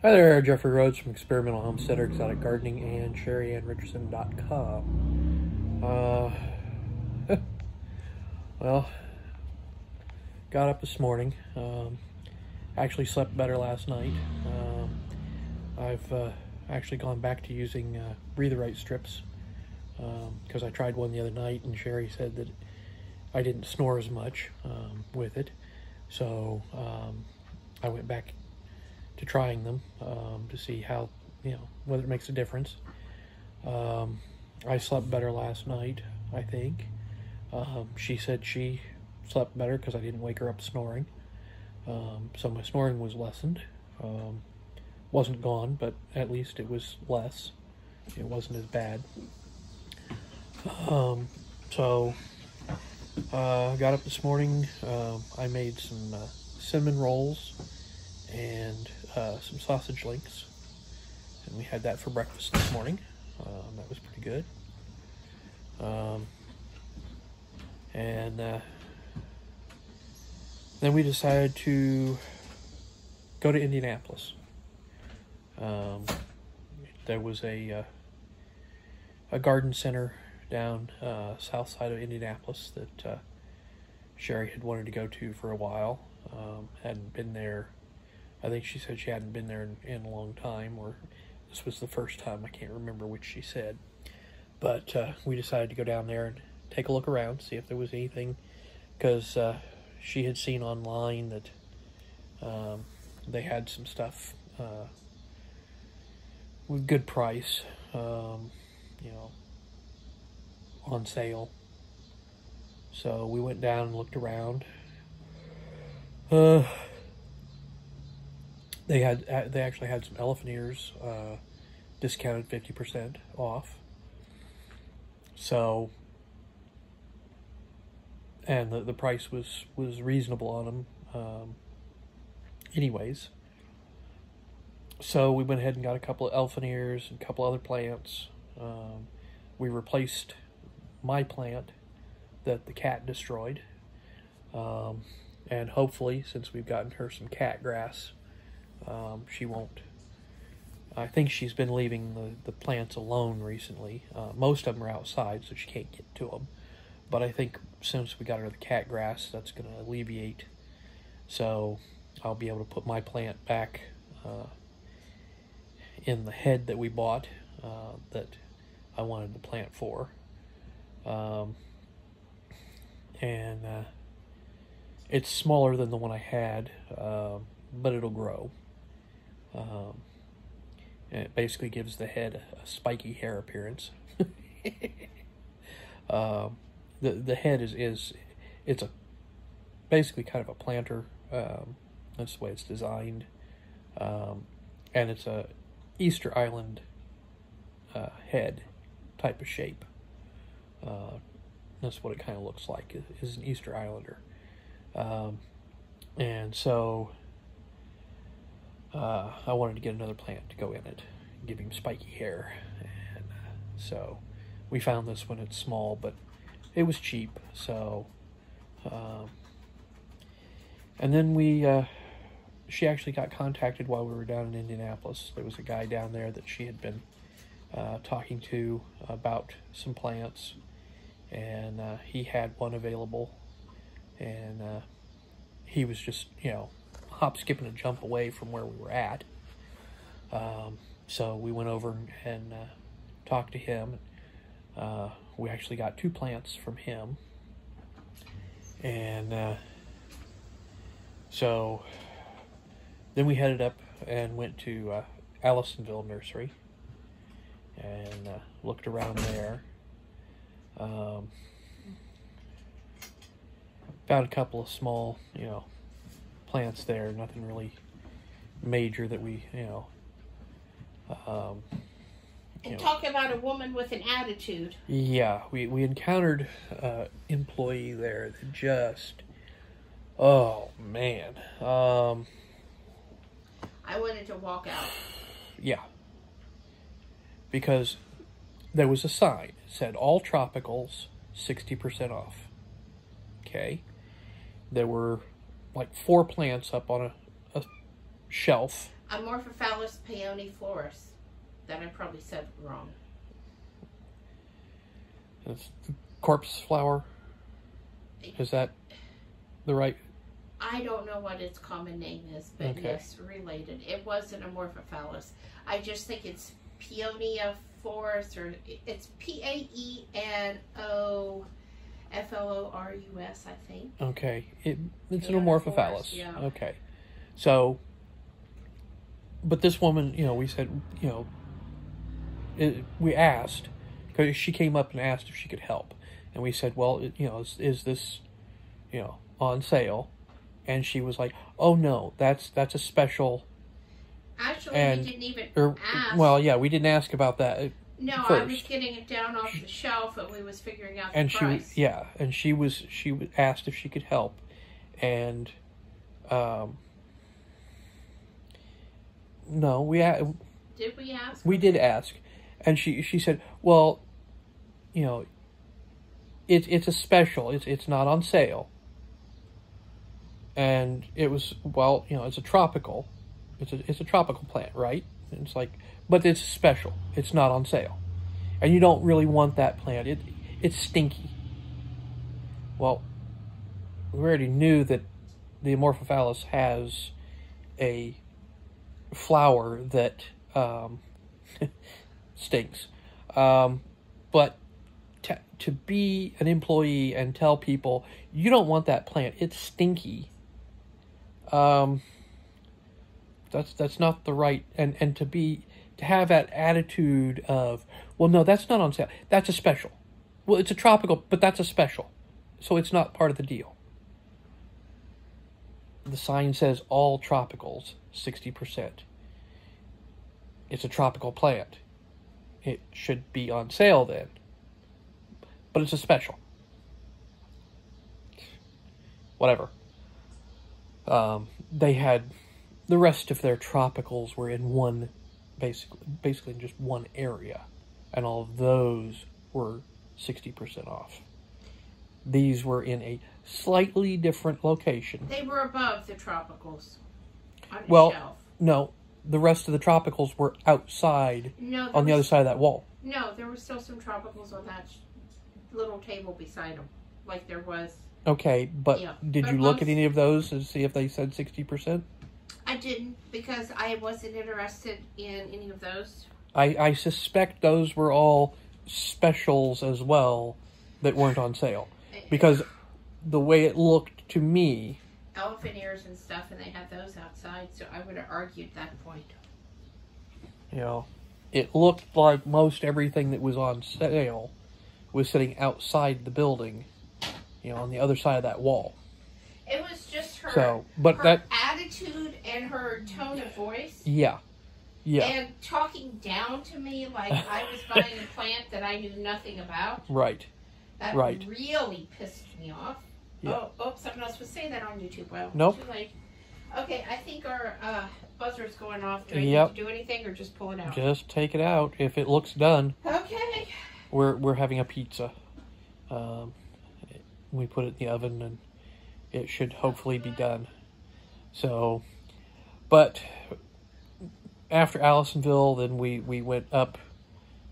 Hi there, Jeffrey Rhoades from Experimental Homesteader, Exotic Gardening, and SheriAnnRicherson.com. Uh, well, got up this morning. Um, actually slept better last night. Um, I've uh, actually gone back to using uh, breathe-right strips because um, I tried one the other night, and Sheri said that I didn't snore as much um, with it. So um, I went back to trying them um, to see how, you know, whether it makes a difference. Um, I slept better last night, I think. Um, she said she slept better because I didn't wake her up snoring. Um, so my snoring was lessened. Um, wasn't gone, but at least it was less. It wasn't as bad. Um, so uh, got up this morning. Uh, I made some uh, cinnamon rolls and uh, some sausage links. And we had that for breakfast this morning. Um, that was pretty good. Um, and uh, then we decided to go to Indianapolis. Um, there was a uh, a garden center down uh, south side of Indianapolis that uh, Sheri had wanted to go to for a while. Um, hadn't been there I think she said she hadn't been there in, in, a long time, or this was the first time. I can't remember which she said. But uh, we decided to go down there and take a look around, see if there was anything, because uh, she had seen online that um, they had some stuff uh, with good price, um, you know, on sale. So we went down and looked around. Uh, they had uh, they actually had some elephant ears uh, discounted 50% off. So and the, the price was was reasonable on them um, anyways. So we went ahead and got a couple of elephant ears and a couple other plants. Um, we replaced my plant that the cat destroyed. Um, and hopefully since we've gotten her some cat grass um, she won't. I think she's been leaving the, the plants alone recently. Uh, most of them are outside, so she can't get to them. But I think since we got her the cat grass, that's going to alleviate. So I'll be able to put my plant back uh, in the head that we bought uh, that I wanted the plant for. Um, and uh, it's smaller than the one I had, uh, but it'll grow. Um, it basically gives the head a spiky hair appearance. um, the the head is is it's a basically kind of a planter. Um, that's the way it's designed, um, and it's a Easter Island uh, head type of shape. Uh, that's what it kind of looks like. Is an Easter Islander, um, and so uh, I wanted to get another plant to go in it, give him spiky hair. And uh, so we found this one. It's small, but it was cheap. So, um, and then we, uh, she actually got contacted while we were down in Indianapolis. There was a guy down there that she had been uh, talking to about some plants, and uh, he had one available, and uh, he was just, you know, hop, skip, and a jump away from where we were at. Um, so we went over and uh, talked to him. Uh, we actually got two plants from him. And uh, so then we headed up and went to uh, Allisonville Nursery and uh, looked around there. Um, found a couple of small, you know, plants there. Nothing really major that we, you know. Um, you and talk about a woman with an attitude. Yeah, we, we encountered uh, employee there that just, oh man. Um, I wanted to walk out. Yeah. Because there was a sign said all tropicals 60% off. Okay. There were like four plants up on a, a shelf Amorphophallus peoniiflorus. That I probably said wrong. It's corpse flower. Is that the right? I don't know what its common name is, but Okay. yes, related. It was an Amorphophallus. I just think it's Peonia florus, or it's P A E N O F L O R U S, I think. Okay, it, it's an amorphophallus. yeah. Okay, so, but this woman, you know, we said, you know, it, we asked because she came up and asked if she could help, and we said, well, it, you know, is, is this, you know, on sale? And she was like, "Oh no, that's that's a special." Actually, And- we didn't even Or ask. well, yeah, we didn't ask about that. No, I was getting it down off the shelf, and we was figuring out and the she price. yeah and she was she was asked if she could help. And um no we Did we ask? we did ask. And she she said well you know it's it's a special it's it's not on sale. And it was well you know it's a tropical it's a it's a tropical plant right it's like but it's special it's not on sale and you don't really want that plant it it's stinky well we already knew that the amorphophallus has a flower that um, stinks. Um, but to, to be an employee and tell people you don't want that plant, it's stinky. Um, that's that's not the right and and to be to have that attitude of well no that's not on sale. That's a special. Well it's a tropical but that's a special. So it's not part of the deal. The sign says all tropicals 60% it's a tropical plant. It should be on sale then. But it's a special. Whatever. Um, they had the rest of their tropicals were in one basically basically in just one area. And all of those were 60% off. These were in a slightly different location. They were above the tropicals on the Well, shelf. no the rest of the tropicals were outside No, on the other side of that wall. No, there were still some tropicals on that little table beside them, like there was. okay but Yeah, did but you look at any of those to see if they said 60% I didn't because I wasn't interested in any of those. I, I suspect those were all specials as well that weren't on sale because the way it looked to me Elephant ears and stuff, and they had those outside, so I would have argued that point. you know it looked like most everything that was on sale was sitting outside the building you know on the other side of that wall It was just her, so but her that attitude and her tone of voice. yeah yeah And talking down to me like I was buying a plant that I knew nothing about. right That Right. really pissed me off. Yeah. Oh, oops, someone else was saying that on YouTube. Well, Nope. too late. Okay, I think our uh, buzzer's going off. Do I Yep. need to do anything or just pull it out? just take it out if it looks done Okay. we're we're having a pizza um, we put it in the oven and it should hopefully be done so but after Allisonville then we we went up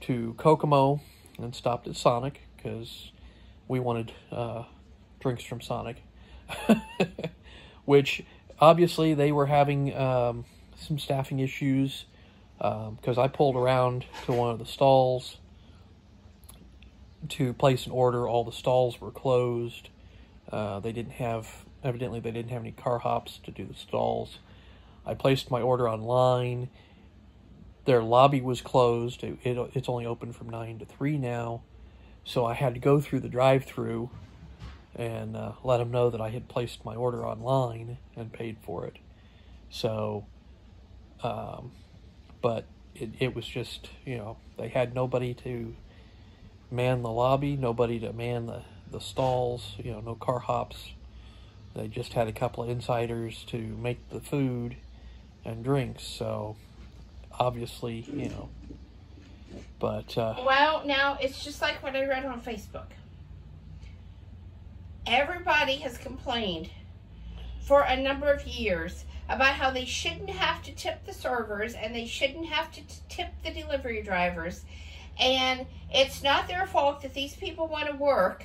to Kokomo and stopped at Sonic because we wanted uh, drinks from Sonic which obviously they were having um, some staffing issues because I pulled around to one of the stalls to place an order. All the stalls were closed. Uh, they didn't have, evidently, they didn't have any car hops to do the stalls. I placed my order online. Their lobby was closed. It, it, it's only open from 9 to 3 now. So I had to go through the drive through and uh, let them know that I had placed my order online and paid for it. So, um, but it, it was just, you know, they had nobody to man the lobby, nobody to man the, the stalls, you know, no car hops. They just had a couple of insiders to make the food and drinks, so obviously, you know. But, uh, Well, now it's just like what I read on Facebook. Everybody has complained for a number of years about how they shouldn't have to tip the servers and they shouldn't have to tip the delivery drivers. And it's not their fault that these people want to work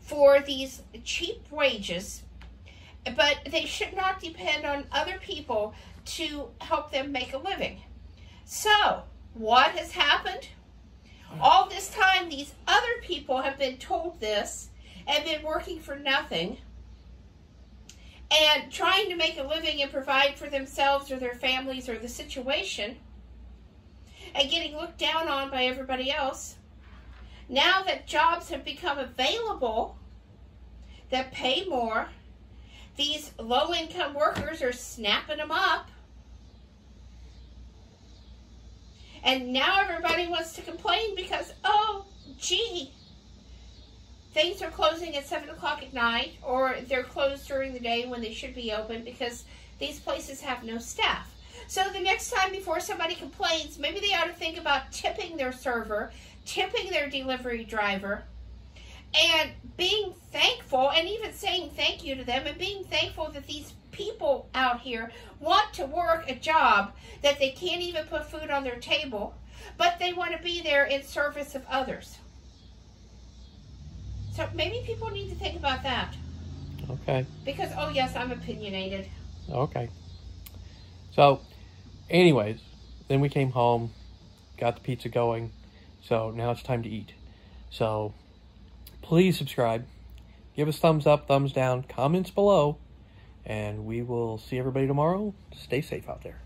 for these cheap wages, but they should not depend on other people to help them make a living. So, what has happened? All this time, these other people have been told this and been working for nothing and trying to make a living and provide for themselves or their families or the situation and getting looked down on by everybody else. Now that jobs have become available that pay more, these low income workers are snapping them up. And now everybody wants to complain because, oh, gee, things are closing at 7 o'clock at night or they're closed during the day when they should be open because these places have no staff. So the next time before somebody complains, maybe they ought to think about tipping their server, tipping their delivery driver, and being thankful and even saying thank you to them and being thankful that these people out here want to work a job that they can't even put food on their table, but they want to be there in service of others. So maybe people need to think about that. Okay. Because, oh, yes, I'm opinionated. Okay. So, anyways, then we came home, got the pizza going. So now it's time to eat. So please subscribe. Give us thumbs up, thumbs down, comments below. And we will see everybody tomorrow. Stay safe out there.